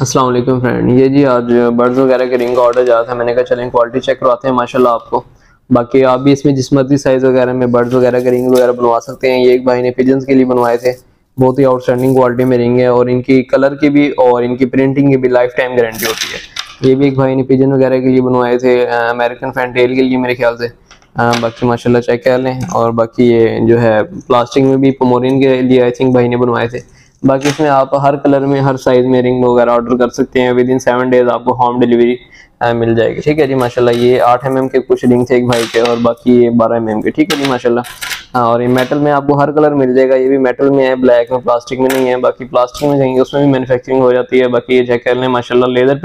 Aslam friend. ये जी आज birds वगैरह के रिंग का ऑर्डर जा रहा था। मैंने कहा, चलें क्वालिटी चेक करवाते हैं, माशाल्लाह आपको। बाकी आप भी इसमें जिस मर्ज़ी साइज़ वगैरह में बर्ड्स वगैरह के रिंग वगैरह बनवा सकते हैं। ये एक भाई ने पिजन्स के लिए बनवाए थे। बहुत ही आउटस्टैंडिंग क्वालिटी में रिंग है और इनकी कलर की भी और इनकी प्रिंटिंग की भी लाइफ टाइम गारंटी होती है। ये भी एक भाई ने पिजन वगैरह के लिए बनवाए थे अमेरिकन फैंटेल के लिए मेरे ख्याल से। बाकी माशाल्लाह चेक कर लें। और बाकी ये जो है प्लास्टिक में भी पोमोरिन के लिए आई थिंक भाई ने बनवाए थे। बाकी इसमें आप हर कलर में, हर साइज़ में रिंग वगैरह ऑर्डर कर सकते हैं। विद इन सेवन डेज़ आपको होम डिलीवरी मिल जाएगी। ठीक है जी, माशाल्लाह, ये आठ एम के कुछ रिंग थे एक भाई के और बाकी ये बारह एम के। ठीक है जी, माशाल्लाह। और ये मेटल में आपको हर कलर मिल जाएगा। ये भी मेटल में है ब्लैक में प्लास्टिक में नहीं है। बाकी प्लास्टिक में जाएँगे, उसमें भी मैनुफेक्चरिंग हो जाती है। बाकी ये चेक कर लें माशाला लेदर